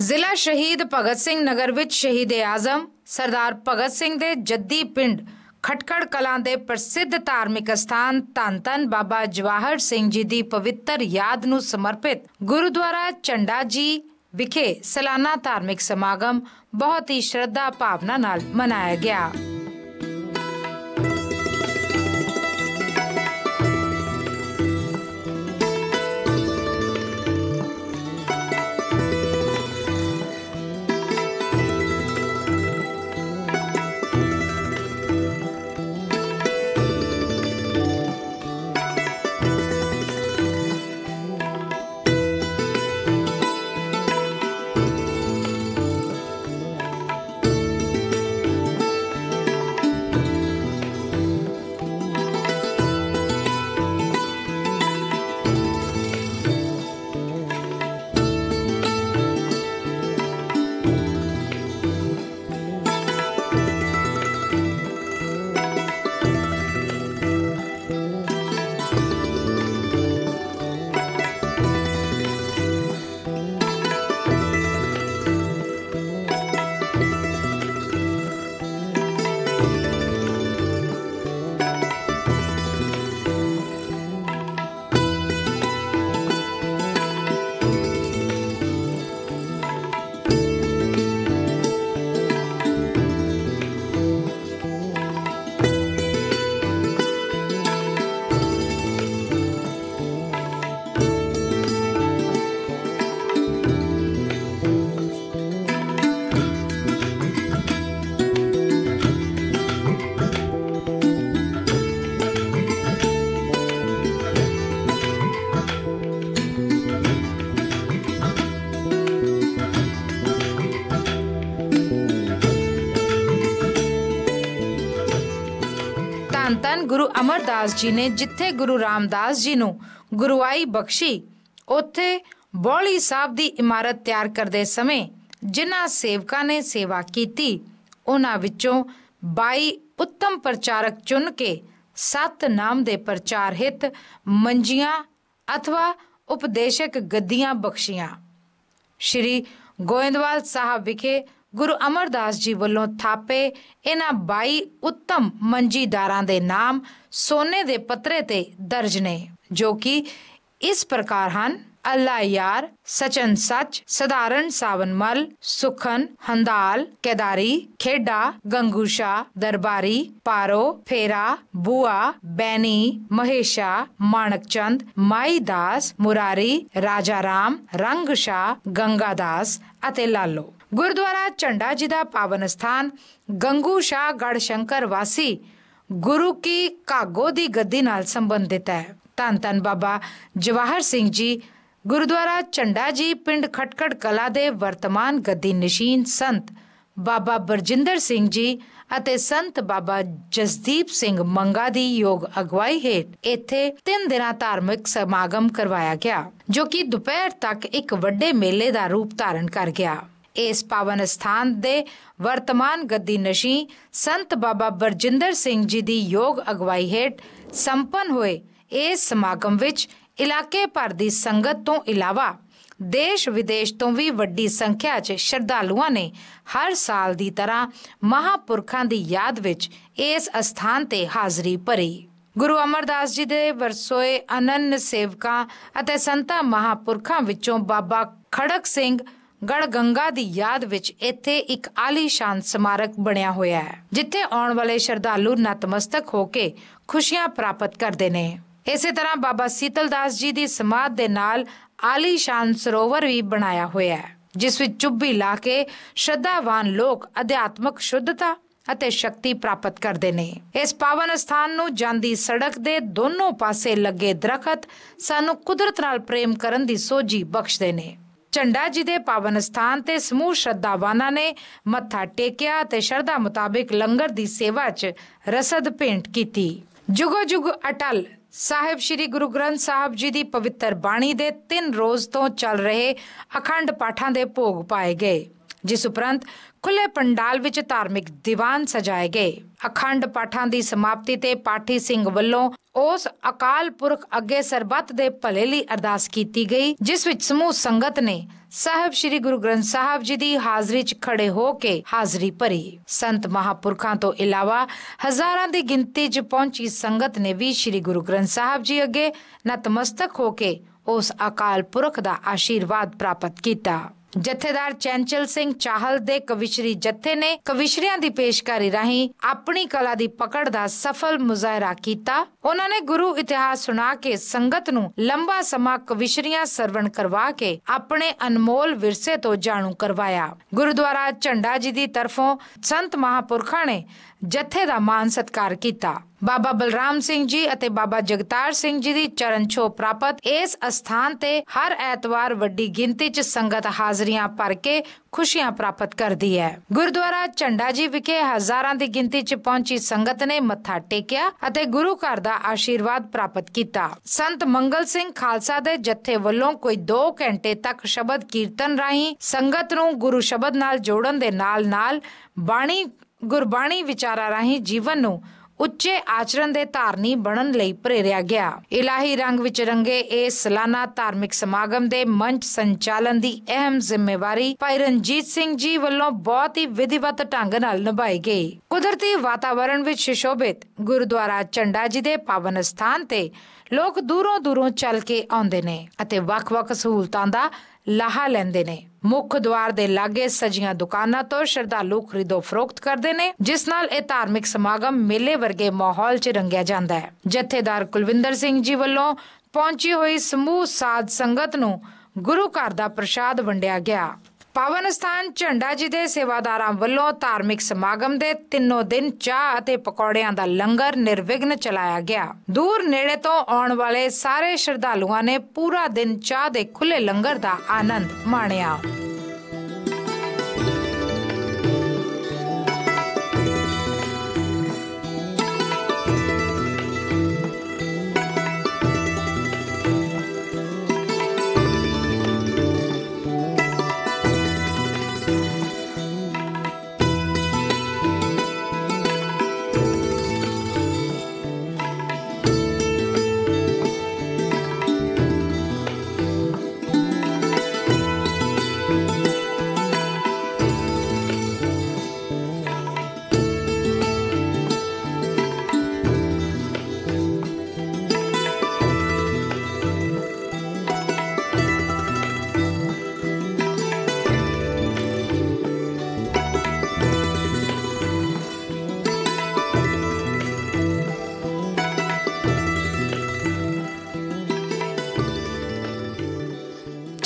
ਜ਼ਿਲ੍ਹਾ ਸ਼ਹੀਦ ਭਗਤ ਸਿੰਘ ਨਗਰ ਵਿੱਚ ਸ਼ਹੀਦ ਆਜ਼ਮ, ਸਰਦਾਰ ਭਗਤ ਸਿੰਘ ਦੇ ਜੱਦੀ ਪਿੰਡ ਖਟਕੜ ਕਲਾਂ ਦੇ ਪ੍ਰਸਿੱਧ ਧਾਰਮਿਕ ਸਥਾਨ ਧੰਨ ਧੰਨ ਬਾਬਾ ਜਵਾਹਰ ਸਿੰਘ ਜੀ ਦੀ ਪਵਿੱਤਰ ਯਾਦ ਨੂੰ ਸਮਰਪਿਤ ਗੁਰਦੁਆਰਾ ਚੰਡਾ ਜੀ ਵਿਖੇ ਸਾਲਾਨਾ ਧਾਰਮਿਕ ਸਮਾਗਮ ਬਹੁਤ ਹੀ ਸ਼ਰਧਾ ਭਾਵਨਾ ਨਾਲ ਮਨਾਇਆ ਗਿਆ। ਅਮਰਦਾਸ ਜੀ ਨੇ ਜਿੱਥੇ ਗੁਰੂ ਰਾਮਦਾਸ ਜੀ ਨੂੰ ਗੁਰੂਆਈ ਬਖਸ਼ੀ, ਉੱਥੇ ਬੋਲੀ ਸਾਹਿਬ ਦੀ ਇਮਾਰਤ ਤਿਆਰ ਕਰਦੇ ਸਮੇਂ ਜਿਨ੍ਹਾਂ ਸੇਵਕਾਂ ਨੇ ਸੇਵਾ ਕੀਤੀ, ਉਹਨਾਂ ਵਿੱਚੋਂ 22 ਉੱਤਮ ਪ੍ਰਚਾਰਕ ਚੁਣ ਕੇ ਸੱਤ ਨਾਮ ਦੇ ਪ੍ਰਚਾਰ ਹਿਤ, ਮੰਜੀਆਂ ਅਥਵਾ ਉਪਦੇਸ਼ਕ ਗੱਦੀਆਂ ਬਖਸ਼ੀਆਂ। ਸ਼੍ਰੀ ਗੋਇੰਦਵਾਲ ਸਾਹਿਬ ਵਿਖੇ ਗੁਰੂ ਅਮਰਦਾਸ ਜੀ ਵੱਲੋਂ ਥਾਪੇ ਇਹਨਾਂ 22 ਉੱਤਮ ਮੰਜੀਦਾਰਾਂ ਦੇ ਨਾਮ ਸੋਨੇ ਦੇ ਪੱਤਰੇ ਤੇ ਦਰਜ ਨੇ, ਜੋ ਕਿ ਇਸ ਪ੍ਰਕਾਰ ਹਨ। ਅੱਲਾ ਯਾਰ, ਸਚਨ ਸੱਚ, ਸਧਾਰਨ ਸਾਵਨਮਲ ਸੁਖਨ, ਹੰਦਾਲ, ਕੇਦਾਰੀ, ਖੇਡਾ, ਗੰਗੂਸ਼ਾ, ਦਰਬਾਰੀ, ਪਾਰੋ, ਫੇਰਾ, ਬੂਆ ਬੈਨੀ ਮਹੇਸ਼ਾ, ਮਾਣਕਚੰਦ, ਮਾਈਦਾਸ, ਮੁਰਾਰੀ, ਰਾਜਾ ਰਾਮ ਰੰਗਸ਼ਾ ਗੰਗਾਦਾਸ ਅਤੇ ਲਾਲੋ। ਗੁਰਦੁਆਰਾ ਝੰਡਾ ਜੀ ਦਾ ਪਾਵਨ ਸਥਾਨ, ਗੰਗੂ ਸ਼ਾਹ ਗੜ ਸ਼ੰਕਰ ਵਾਸੀ ਗੁਰੂ ਕੀ ਕਾਗੋ ਦੀ ਗੱਦੀ ਨਾਲ ਸੰਬੰਧਿਤ ਹੈ। ਧੰਨ ਧੰਨ ਬਾਬਾ ਜਵਾਹਰ ਸਿੰਘ ਜੀ, ਗੁਰਦੁਆਰਾ ਝੰਡਾ ਜੀ ਪਿੰਡ ਖਟਕੜ ਕਲਾ ਦੇ ਵਰਤਮਾਨ ਗੱਦੀ ਨਸ਼ੀਨ ਸੰਤ ਬਾਬਾ ਬਰਜਿੰਦਰ ਸਿੰਘ ਜੀ ਅਤੇ ਸੰਤ ਬਾਬਾ ਜਸਦੀਪ ਸਿੰਘ ਮੰਗਾ ਦੀ ਯੋਗ ਅਗਵਾਈ ਹੇਠ ਇੱਥੇ ਤਿੰਨ ਦਿਨਾਂ ਧਾਰਮਿਕ ਸਮਾਗਮ ਕਰਵਾਇਆ ਗਿਆ, ਜੋ ਕਿ ਦੁਪਹਿਰ ਤੱਕ ਇੱਕ ਵੱਡੇ ਮੇਲੇ ਦਾ ਰੂਪ ਧਾਰਨ ਕਰ ਗਿਆ। ਇਸ ਪਾਵਨ ਸਥਾਨ ਦੇ ਵਰਤਮਾਨ ਗੱਦੀ ਨਸ਼ੀ ਸੰਤ ਬਾਬਾ ਬਰਜਿੰਦਰ ਸਿੰਘ ਜੀ ਦੀ ਯੋਗ ਅਗਵਾਈ ਹੇਠ ਸੰਪੰਨ ਹੋਏ ਇਸ ਸਮਾਗਮ ਵਿੱਚ ਇਲਾਕੇ ਭਰ ਦੀ ਸੰਗਤ ਤੋਂ ਇਲਾਵਾ ਦੇਸ਼ ਵਿਦੇਸ਼ ਤੋਂ ਵੀ ਵੱਡੀ ਸੰਖਿਆ 'ਚ ਸ਼ਰਧਾਲੂਆਂ ਨੇ ਹਰ ਸਾਲ ਦੀ ਤਰ੍ਹਾਂ ਮਹਾਪੁਰਖਾਂ ਦੀ ਯਾਦ ਵਿੱਚ ਇਸ ਅਸਥਾਨ ਤੇ ਹਾਜ਼ਰੀ ਭਰੀ। ਗੁਰੂ ਅਮਰਦਾਸ ਜੀ ਦੇ ਵਰਸੋਏ ਅਨੰਨ ਸੇਵਕਾਂ ਅਤੇ ਸੰਤਾਂ ਮਹਾਪੁਰਖਾਂ ਵਿੱਚੋਂ ਬਾਬਾ ਖੜਕ ਸਿੰਘ ਗੜ ਗੰਗਾ ਦੀ ਯਾਦ ਵਿੱਚ ਇੱਥੇ ਇੱਕ ਆਲੀਸ਼ਾਨ ਸਮਾਰਕ ਬਣਿਆ ਹੋਇਆ ਹੈ, ਜਿੱਥੇ ਆਉਣ ਵਾਲੇ ਸ਼ਰਧਾਲੂ ਨਤਮਸਤਕ ਹੋ ਕੇ ਖੁਸ਼ੀਆਂ ਪ੍ਰਾਪਤ ਕਰਦੇ ਨੇ। ਇਸੇ ਤਰ੍ਹਾਂ ਬਾਬਾ ਸੀਤਲਦਾਸ ਜੀ ਦੀ ਸਮਾਧ ਦੇ ਨਾਲ ਆਲੀਸ਼ਾਨ ਸਰੋਵਰ ਵੀ ਬਣਾਇਆ ਹੋਇਆ ਹੈ, ਜਿਸ ਵਿੱਚ ਚੁੱਭੀ ਲਾ ਕੇ ਸ਼ਰਧਾਵਾਨ ਲੋਕ ਅਧਿਆਤਮਕ ਸ਼ੁੱਧਤਾ ਅਤੇ ਸ਼ਕਤੀ ਪ੍ਰਾਪਤ ਕਰਦੇ ਨੇ। ਇਸ ਪਾਵਨ ਸਥਾਨ ਨੂੰ ਜਾਂਦੀ ਸੜਕ ਦੇ ਦੋਨੋਂ ਪਾਸੇ ਲੱਗੇ ਦਰਖਤ ਸਾਨੂੰ ਕੁਦਰਤ ਨਾਲ ਪ੍ਰੇਮ ਕਰਨ ਦੀ ਸੋਝੀ ਬਖਸ਼ਦੇ ਨੇ। ਝੰਡਾ ਜੀ ਦੇ ਪਾਵਨ ਸਥਾਨ ਤੇ ਸਮੂਹ ਸ਼ਰਧਾਵਾਨਾਂ ਨੇ ਮੱਥਾ ਟੇਕਿਆ ਤੇ ਸ਼ਰਧਾ ਮੁਤਾਬਿਕ ਲੰਗਰ ਦੀ ਸੇਵਾ 'ਚ ਰਸਦ ਭੇਂਟ ਕੀਤੀ। ਜੁਗੋ ਜੁਗ ਅਟਲ, ਸਾਹਿਬ ਸ੍ਰੀ ਗੁਰੂ ਗ੍ਰੰਥ ਸਾਹਿਬ ਜੀ ਦੀ ਪਵਿੱਤਰ ਬਾਣੀ ਦੇ 3 ਰੋਜ਼ ਤੋਂ ਚੱਲ ਰਹੇ ਅਖੰਡ ਪਾਠਾਂ ਦੇ ਭੋਗ ਪਾਏ ਗਏ। ਜਿਸ ਉਪਰੰਤ ਖੁੱਲੇ ਪੰਡਾਲ ਵਿੱਚ ਧਾਰਮਿਕ ਦੀਵਾਨ ਸਜਾਏ ਗਏ। ਅਖੰਡ ਪਾਠਾਂ ਦੀ ਸਮਾਪਤੀ ਤੇ ਪਾਠੀ ਸਿੰਘ ਵੱਲੋਂ ਉਸ ਅਕਾਲ ਪੁਰਖ ਅੱਗੇ ਸਰਬੱਤ ਦੇ ਭਲੇ ਲਈ ਅਰਦਾਸ ਕੀਤੀ ਗਈ, ਜਿਸ ਵਿੱਚ ਸਮੂਹ ਸੰਗਤ ਨੇ ਸਾਹਿਬ ਸ੍ਰੀ ਗੁਰੂ ਗ੍ਰੰਥ ਸਾਹਿਬ ਜੀ ਦੀ ਹਾਜ਼ਰੀ 'ਚ ਖੜੇ ਹੋ ਕੇ ਹਾਜ਼ਰੀ ਭਰੀ। ਸੰਤ ਮਹਾਪੁਰਖਾਂ ਤੋਂ ਇਲਾਵਾ ਹਜ਼ਾਰਾਂ ਦੀ ਗਿਣਤੀ 'ਚ ਪਹੁੰਚੀ ਸੰਗਤ ਨੇ ਵੀ ਸ੍ਰੀ ਗੁਰੂ ਗ੍ਰੰਥ ਸਾਹਿਬ ਜੀ ਅੱਗੇ ਨਤਮਸਤਕ ਹੋ ਕੇ ਉਸ ਅਕਾਲ ਪੁਰਖ ਦਾ ਆਸ਼ੀਰਵਾਦ ਪ੍ਰਾਪਤ ਕੀਤਾ। ਜਥੇਦਾਰ ਚੈਂਚਲ ਸਿੰਘ ਚਾਹਲ ਦੇ ਕਵਿਸ਼ਰੀ ਜਥੇ ਨੇ ਕਵਿਸ਼ਰੀਆਂ ਦੀ ਪੇਸ਼ਕਾਰੀ ਰਾਹੀਂ ਆਪਣੀ ਕਲਾ ਦੀ ਪਕੜ ਦਾ ਸਫਲ ਮੁਜ਼ਾਹਰਾ ਕੀਤਾ। ਉਹਨਾਂ ਨੇ ਗੁਰੂ ਇਤਿਹਾਸ ਸੁਣਾ ਕੇ ਸੰਗਤ ਨੂੰ ਲੰਬਾ ਸਮਾਂ ਕਵਿਸ਼ਰੀਆਂ ਸਰਵਣ ਕਰਵਾ ਕੇ ਆਪਣੇ ਅਨਮੋਲ ਵਿਰਸੇ ਤੋਂ ਜਾਣੂ ਕਰਵਾਇਆ। ਗੁਰਦੁਆਰਾ ਝੰਡਾ ਜੀ ਦੀ ਤਰਫੋਂ ਸੰਤ ਮਹਾਪੁਰਖਾਂ ਨੇ ਜਥੇ ਦਾ ਮਾਨ ਸਤਕਾਰ ਕੀਤਾ। ਬਾਬਾ ਬਲਰਾਮ ਸਿੰਘ ਜੀ ਅਤੇ ਬਾਬਾ ਜਗਤਾਰ ਸਿੰਘ ਜੀ ਦੀ ਚਰਨ ਛੋਹ ਪ੍ਰਾਪਤ ਇਸ ਅਸਥਾਨ ਤੇ ਹਰ ਐਤਵਾਰ ਵੱਡੀ ਗਿਣਤੀ 'ਚ ਸੰਗਤ ਹਾਜ਼ਰੀਆਂ ਭਰ ਕੇ ਖੁਸ਼ੀਆਂ ਪ੍ਰਾਪਤ ਕਰਦੀ ਹੈ। ਗੁਰਦੁਆਰਾ ਝੰਡਾ ਜੀ ਵਿਖੇ ਹਜ਼ਾਰਾਂ ਦੀ ਗਿਣਤੀ 'ਚ ਪਹੁੰਚੀ ਸੰਗਤ ਨੇ ਮੱਥਾ ਟੇਕਿਆ ਅਤੇ ਗੁਰੂ ਘਰ ਦਾ ਆਸ਼ੀਰਵਾਦ ਪ੍ਰਾਪਤ ਕੀਤਾ। ਸੰਤ ਮੰਗਲ ਸਿੰਘ ਖਾਲਸਾ ਦੇ ਜਥੇ ਵੱਲੋਂ ਕੋਈ 2 ਘੰਟੇ ਤੱਕ ਸ਼ਬਦ ਕੀਰਤਨ ਰਾਹੀਂ ਸੰਗਤ ਨੂੰ ਗੁਰੂ ਸ਼ਬਦ ਨਾਲ ਜੋੜਨ ਦੇ ਨਾਲ-ਨਾਲ ਬਾਣੀ, ਗੁਰਬਾਣੀ ਵਿਚਾਰਾਂ ਰਾਹੀਂ ਜੀਵਨ ਨੂੰ ਉੱਚੇ ਆਚਰਣ ਦੇ ਧਾਰਨੀ ਬਣਨ ਲਈ ਪ੍ਰੇਰਿਆ ਗਿਆ। ਇਲਾਹੀ ਰੰਗ ਵਿੱਚ ਰੰਗੇ ਇਸ ਸਾਲਾਨਾ ਧਾਰਮਿਕ ਸਮਾਗਮ ਦੇ ਮੰਚ ਸੰਚਾਲਨ ਦੀ ਅਹਿਮ ਜ਼ਿੰਮੇਵਾਰੀ ਭਾਈ ਰਣਜੀਤ ਸਿੰਘ ਜੀ ਵੱਲੋਂ ਬਹੁਤ ਹੀ ਵਿਧੀਵਤ ਢੰਗ ਨਾਲ ਨਿਭਾਈ ਗਈ। ਕੁਦਰਤੀ ਵਾਤਾਵਰਣ ਵਿੱਚ ਸ਼ਿਸ਼ੋਭਿਤ ਗੁਰਦੁਆਰਾ ਚੰਡਾ ਜੀ ਦੇ ਪਾਵਨ ਸਥਾਨ ਤੇ ਲੋਕ ਦੂਰੋਂ ਦੂਰੋਂ ਚੱਲ ਕੇ ਆਉਂਦੇ ਨੇ ਅਤੇ ਵੱਖ-ਵੱਖ ਸਹੂਲਤਾਂ ਦਾ ਲਾਹਾ ਲੈਂਦੇ ਨੇ। ਮੁੱਖ ਦੁਆਰ ਦੇ ਲਾਗੇ ਸਜੀਆਂ ਦੁਕਾਨਾਂ ਤੋਂ ਸ਼ਰਧਾਲੂ ਖਰੀਦੋ ਫਰੋਖਤ ਕਰਦੇ ਨੇ, ਜਿਸ ਨਾਲ ਇਹ ਧਾਰਮਿਕ ਸਮਾਗਮ ਮੇਲੇ ਵਰਗੇ ਮਾਹੌਲ 'ਚ ਰੰਗਿਆ ਜਾਂਦਾ ਹੈ। ਜਥੇਦਾਰ ਕੁਲਵਿੰਦਰ ਸਿੰਘ ਜੀ ਵੱਲੋਂ ਪਹੁੰਚੀ ਹੋਈ ਸਮੂਹ ਸਾਧ ਸੰਗਤ ਨੂੰ ਗੁਰੂ ਘਰ ਦਾ ਪ੍ਰਸ਼ਾਦ ਵੰਡਿਆ ਗਿਆ। ਪਾਵਨ ਸਥਾਨ ਝੰਡਾ ਜੀ ਦੇ ਸੇਵਾਦਾਰਾਂ ਵੱਲੋਂ ਧਾਰਮਿਕ ਸਮਾਗਮ ਦੇ ਤਿੰਨੋਂ ਦਿਨ ਚਾਹ ਅਤੇ ਪਕੌੜਿਆਂ ਦਾ ਲੰਗਰ ਨਿਰਵਿਘਨ ਚਲਾਇਆ ਗਿਆ। ਦੂਰ ਨੇੜੇ ਤੋਂ ਆਉਣ ਵਾਲੇ ਸਾਰੇ ਸ਼ਰਧਾਲੂਆਂ ਨੇ ਪੂਰਾ ਦਿਨ ਚਾਹ ਦੇ ਖੁੱਲੇ ਲੰਗਰ ਦਾ ਆਨੰਦ ਮਾਣਿਆ।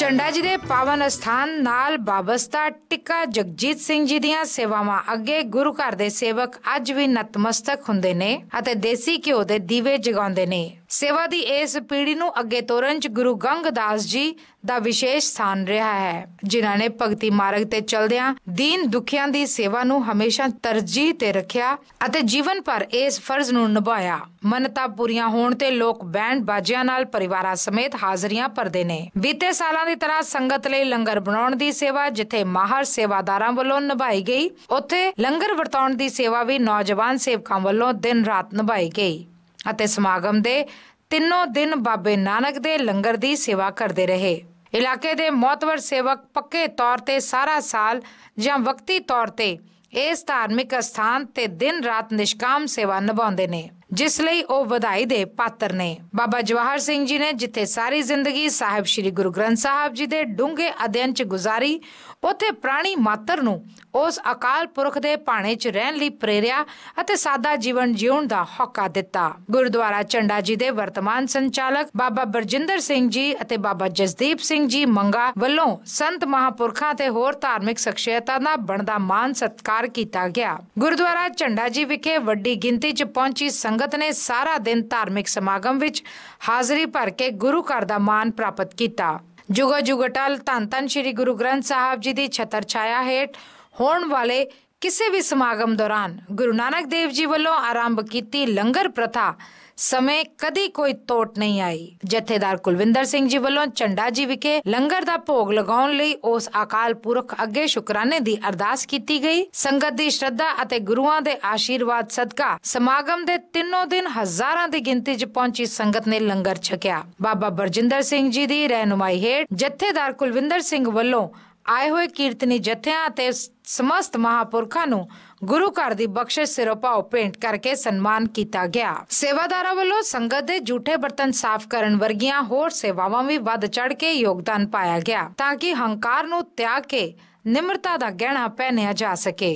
ਝੰਡਾ ਜੀ ਦੇ ਪਾਵਨ ਅਸਥਾਨ ਨਾਲ ਬਾਬਸਤਾ ਟਿੱਕਾ ਜਗਜੀਤ ਸਿੰਘ ਜੀ ਦੀਆਂ ਸੇਵਾਵਾਂ ਅੱਗੇ ਗੁਰੂ ਘਰ ਦੇ ਸੇਵਕ ਅੱਜ ਵੀ ਨਤਮਸਤਕ ਹੁੰਦੇ ਨੇ ਅਤੇ ਦੇਸੀ ਘਿਓ ਦੇ ਦੀਵੇ ਜਗਾਉਂਦੇ ਨੇ। ਸੇਵਾ ਦੀ ਇਸ ਪੀੜ੍ਹੀ ਨੂੰ ਅੱਗੇ ਤੋਰਨ ਚ ਗੁਰੂ ਗੰਗਦਾਸ ਜੀ ਦਾ ਵਿਸ਼ੇਸ਼ ਸਥਾਨ ਰਿਹਾ ਹੈ, ਜਿਨ੍ਹਾਂ ਨੇ ਭਗਤੀ ਮਾਰਗ ਤੇ ਚਲਦਿਆਂ ਦੀਨ ਦੁਖੀਆਂ ਦੀ ਸੇਵਾ ਨੂੰ ਹਮੇਸ਼ਾ ਤਰਜੀਹ ਤੇ ਰੱਖਿਆ ਅਤੇ ਜੀਵਨ ਭਰ ਇਸ ਫਰਜ਼ ਨੂੰ ਨਿਭਾਇਆ। ਮਨਤਾ ਪੂਰੀਆਂ ਹੋਣ ਤੇ ਲੋਕ ਬੈਂਡ ਬਾਜਿਆਂ ਨਾਲ ਪਰਿਵਾਰਾਂ ਸਮੇਤ ਹਾਜ਼ਰੀਆਂ ਭਰਦੇ ਨੇ। ਬੀਤੇ ਸਾਲਾਂ ਦੀ ਤਰ੍ਹਾਂ ਸੰਗਤ ਲਈ ਲੰਗਰ ਬਣਾਉਣ ਦੀ ਸੇਵਾ ਜਿੱਥੇ ਮਾਹਰ ਸੇਵਾਦਾਰਾਂ ਵੱਲੋਂ ਨਿਭਾਈ ਗਈ, ਉੱਥੇ ਲੰਗਰ ਵਰਤਾਉਣ ਦੀ ਸੇਵਾ ਵੀ ਨੌਜਵਾਨ ਸੇਵਕਾਂ ਵੱਲੋਂ ਦਿਨ ਰਾਤ ਨਿਭਾਈ ਗਈ ਅਤੇ ਸਮਾਗਮ ਦੇ ਤਿੰਨੋਂ ਦਿਨ ਬਾਬੇ ਨਾਨਕ ਦੇ ਲੰਗਰ ਦੀ ਸੇਵਾ ਕਰਦੇ ਰਹੇ। ਇਲਾਕੇ ਦੇ ਮੌਤਵਰ ਸੇਵਕ ਪੱਕੇ ਤੌਰ ਤੇ ਸਾਰਾ ਸਾਲ ਜਾਂ ਵਕਤੀ ਤੌਰ ਤੇ ਇਸ ਧਾਰਮਿਕ ਸਥਾਨ ਤੇ ਦਿਨ ਰਾਤ ਨਿਸ਼ਕਾਮ ਸੇਵਾ ਨਿਭਾਉਂਦੇ ਨੇ। ਜਿਸ ਲਈ ਉਹ ਵਧਾਈ ਦੇ ਪਾਤਰ ਨੇ। ਬਾਬਾ ਜਵਾਹਰ ਸਿੰਘ ਜੀ ਨੇ ਜਿੱਥੇ ਸਾਰੀ ਜ਼ਿੰਦਗੀ ਸਾਹਿਬ ਸ੍ਰੀ ਗੁਰੂ ਗ੍ਰੰਥ ਸਾਹਿਬ ਜੀ ਦੇ ਡੂੰਘੇ ਅਧਿਐਨ ਚ ਗੁਜ਼ਾਰੀ, ਉਥੇ ਪ੍ਰਾਣੀ ਮਾਤਰ ਨੂੰ ਉਸ ਅਕਾਲ ਪੁਰਖ ਦੇ ਭਾਣੇ 'ਚ ਰਹਿਣ ਲਈ ਪ੍ਰੇਰਿਆ ਅਤੇ ਸਾਦਾ ਜੀਵਨ ਜਿਉਣ ਦਾ ਹੌਕਾ ਦਿੱਤਾ। ਗੁਰਦੁਆਰਾ ਚੰਡਾ ਜੀ ਦੇ ਵਰਤਮਾਨ ਸੰਚਾਲਕ ਬਾਬਾ ਬਰਜਿੰਦਰ ਸਿੰਘ ਜੀ ਅਤੇ ਬਾਬਾ ਜਸਦੀਪ ਸਿੰਘ ਜੀ ਮੰਗਾ ਵੱਲੋਂ ਸੰਤ ਮਹਾਪੁਰਖਾਂ ਤੇ ਹੋਰ ਧਾਰਮਿਕ ਸ਼ਖਸੀਅਤਾਂ ਦਾ ਬਣਦਾ ਮਾਨ ਸਤਕਾਰ ਕੀਤਾ ਗਿਆ। ਗੁਰਦੁਆਰਾ ਚੰਡਾ ਜੀ ਵਿਖੇ ਵੱਡੀ ਗਿਣਤੀ 'ਚ ਪਹੁੰਚੀ ਸੰਗਤ ਨੇ ਸਾਰਾ ਦਿਨ ਧਾਰਮਿਕ ਸਮਾਗਮ ਵਿੱਚ ਹਾਜ਼ਰੀ ਭਰ ਕੇ ਗੁਰੂ ਘਰ ਦਾ ਮਾਨ ਪ੍ਰਾਪਤ ਕੀਤਾ। ਜੁਗੋ ਜੁਗਟਲ ਧੰਨ ਧੰਨ ਸ੍ਰੀ ਗੁਰੂ ਗ੍ਰੰਥ ਸਾਹਿਬ ਜੀ ਦੀ ਛਤਰ ਛਾਇਆ ਹੇਠ ਹੋਣ ਵਾਲੇ ਕਿਸੇ ਵੀ ਸਮਾਗਮ ਦੌਰਾਨ ਗੁਰੂ ਨਾਨਕ ਦੇਵ ਜੀ ਵੱਲੋਂ ਆਰੰਭ ਕੀਤੀ ਲੰਗਰ ਪ੍ਰਥਾ ਸਮੇਂ ਕਦੀ ਕੋਈ ਤੋਟ ਨਹੀਂ ਆਈ। ਜਥੇਦਾਰ ਕੁਲਵਿੰਦਰ ਸਿੰਘ ਜੀ ਵੱਲੋਂ ਝੰਡਾ ਜੀ ਵਿਖੇ ਲੰਗਰ ਦਾ ਭੋਗ ਲਗਾਉਣ ਲਈ ਉਸ ਅਕਾਲ ਪੁਰਖ ਅੱਗੇ ਸ਼ੁਕਰਾਨੇ ਦੀ ਅਰਦਾਸ ਕੀਤੀ ਗਈ। ਸੰਗਤ ਦੀ ਸ਼ਰਧਾ ਅਤੇ ਗੁਰੂਆਂ ਦੇ ਆਸ਼ੀਰਵਾਦ ਸਦਕਾ ਸਮਾਗਮ ਦੇ ਤਿੰਨੋਂ ਦਿਨ ਹਜ਼ਾਰਾਂ ਦੀ ਗਿਣਤੀ 'ਚ ਪਹੁੰਚੀ ਸੰਗਤ ਨੇ ਲੰਗਰ ਛਕਿਆ। ਬਾਬਾ ਬਰਜਿੰਦਰ ਸਿੰਘ ਜੀ ਦੀ ਰਹਿਨੁਮਾਈ ਹੇਠ ਜਥੇਦਾਰ ਕੁਲਵਿੰਦਰ ਸਿੰਘ ਵੱਲੋਂ ਆਏ ਹੋਏ ਕੀਰਤਨੀ ਜਥਿਆਂ ਅਤੇ ਸਮਸਤ ਮਹਾਪੁਰਖਾਂ ਨੂੰ ਗੁਰੂ ਘਰ ਦੀ ਬਖਸ਼ਿਸ਼ ਸਿਰੋਂ ਭਾਉ ਭੇਂਟ ਕਰਕੇ ਸਨਮਾਨ ਕੀਤਾ ਗਿਆ। ਸੇਵਾਦਾਰਾਂ ਵੱਲੋਂ ਸੰਗਤ ਦੇ ਝੂਠੇ ਬਰਤਨ ਸਾਫ਼ ਕਰਨ ਵਰਗੀਆਂ ਹੋਰ ਸੇਵਾਵਾਂ ਵੀ ਵੱਧ ਚੜ ਕੇ ਯੋਗਦਾਨ ਪਾਇਆ ਗਿਆ ਤਾਂ ਕਿ ਹੰਕਾਰ ਨੂੰ ਤਿਆਗ ਕੇ ਨਿਮਰਤਾ ਦਾ ਗਹਿਣਾ ਪਹਿਨਿਆ ਜਾ ਸਕੇ।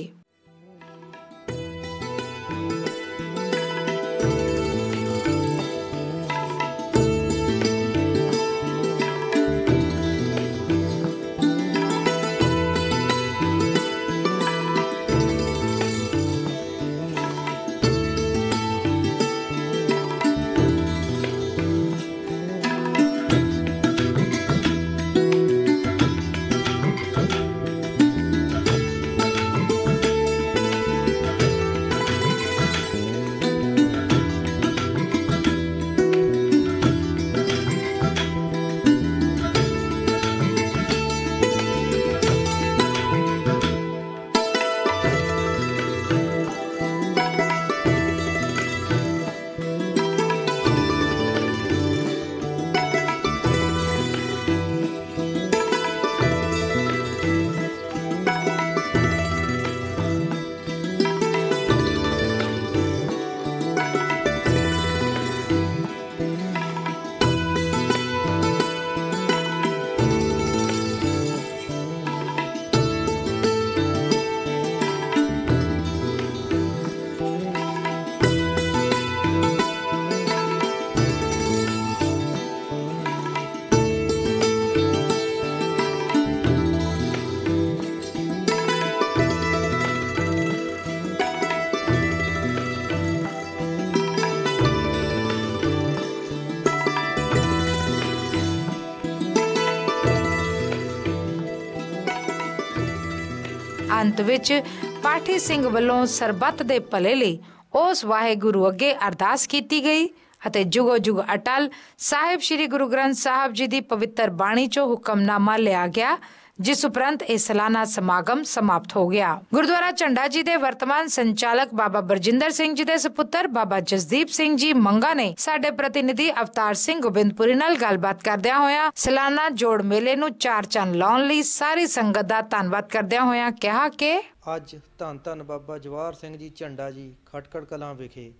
ਅੰਤ ਵਿੱਚ ਪਾਠੀ ਸਿੰਘ ਵੱਲੋਂ ਸਰਬੱਤ ਦੇ ਭਲੇ ਲਈ ਉਸ ਵਾਹਿਗੁਰੂ ਅੱਗੇ ਅਰਦਾਸ ਕੀਤੀ ਗਈ ਅਤੇ ਜੁਗੋ ਜੁਗ ਅਟਲ ਸਾਹਿਬ ਸ੍ਰੀ ਗੁਰੂ ਗ੍ਰੰਥ ਸਾਹਿਬ ਜੀ ਦੀ ਪਵਿੱਤਰ ਬਾਣੀ ਚੋਂ ਹੁਕਮਨਾਮਾ ਲਿਆ ਗਿਆ ਜਿਸ ਉਪਰੰਤ ਇਹ ਸਾਲਾਨਾ ਸਮਾਗਮ ਸਮਾਪਤ ਹੋ ਗਿਆ। ਗੁਰਦੁਆਰਾ ਝੰਡਾ ਜੀ ਦੇ ਵਰਤਮਾਨ ਸੰਚਾਲਕ ਬਾਬਾ ਬਰਜਿੰਦਰ ਸਿੰਘ ਜੀ ਦੇ ਸੁਪੁੱਤਰ ਬਾਬਾ ਜਸਦੀਪ ਸਿੰਘ ਜੀ ਮੰਗਾ ਨੇ ਸਾਡੇ ਪ੍ਰਤੀਨਿਧੀ ਅਵਤਾਰ ਸਿੰਘ ਗੋਬਿੰਦਪੁਰੀ ਨਾਲ ਗੱਲਬਾਤ ਕਰਦਿਆਂ ਹੋਇਆਂ ਸਾਲਾਨਾ ਜੋੜ ਮੇਲੇ ਨੂੰ ਚਾਰ ਚੰਨ ਲਾਉਣ ਲਈ ਸਾਰੀ ਸੰਗਤ ਦਾ ਧੰਨਵਾਦ ਕਰਦਿਆਂ ਹੋਇਆਂ ਕਿਹਾ ਕਿ ਅੱਜ ਧੰਨ ਧੰਨ ਬਾਬਾ ਜਵਾਹਰ ਸਿੰਘ ਜੀ ਝੰਡਾ ਜੀ ਖਟਕੜ ਕਲਾਂ ਵਿਖੇ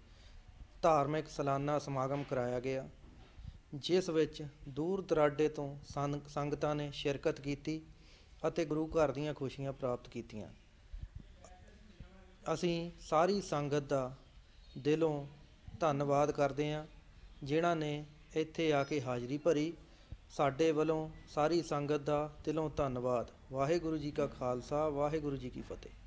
ਧਾਰਮਿਕ ਸਾਲਾਨਾ ਸਮਾਗਮ ਕਰਾਇਆ ਗਿਆ, ਜਿਸ ਵਿੱਚ ਦੂਰ ਦਰਾਡੇ ਤੋਂ ਸੰਗਤਾਂ ਨੇ ਸ਼ਿਰਕਤ ਕੀਤੀ ਅਤੇ ਗੁਰੂ ਘਰ ਦੀਆਂ ਖੁਸ਼ੀਆਂ ਪ੍ਰਾਪਤ ਕੀਤੀਆਂ। ਅਸੀਂ ਸਾਰੀ ਸੰਗਤ ਦਾ ਦਿਲੋਂ ਧੰਨਵਾਦ ਕਰਦੇ ਹਾਂ, ਜਿਨ੍ਹਾਂ ਨੇ ਇੱਥੇ ਆ ਕੇ ਹਾਜ਼ਰੀ ਭਰੀ। ਸਾਡੇ ਵੱਲੋਂ ਸਾਰੀ ਸੰਗਤ ਦਾ ਦਿਲੋਂ ਧੰਨਵਾਦ। ਵਾਹਿਗੁਰੂ ਜੀ ਕਾ ਖਾਲਸਾ, ਵਾਹਿਗੁਰੂ ਜੀ ਕੀ ਫਤਿਹ।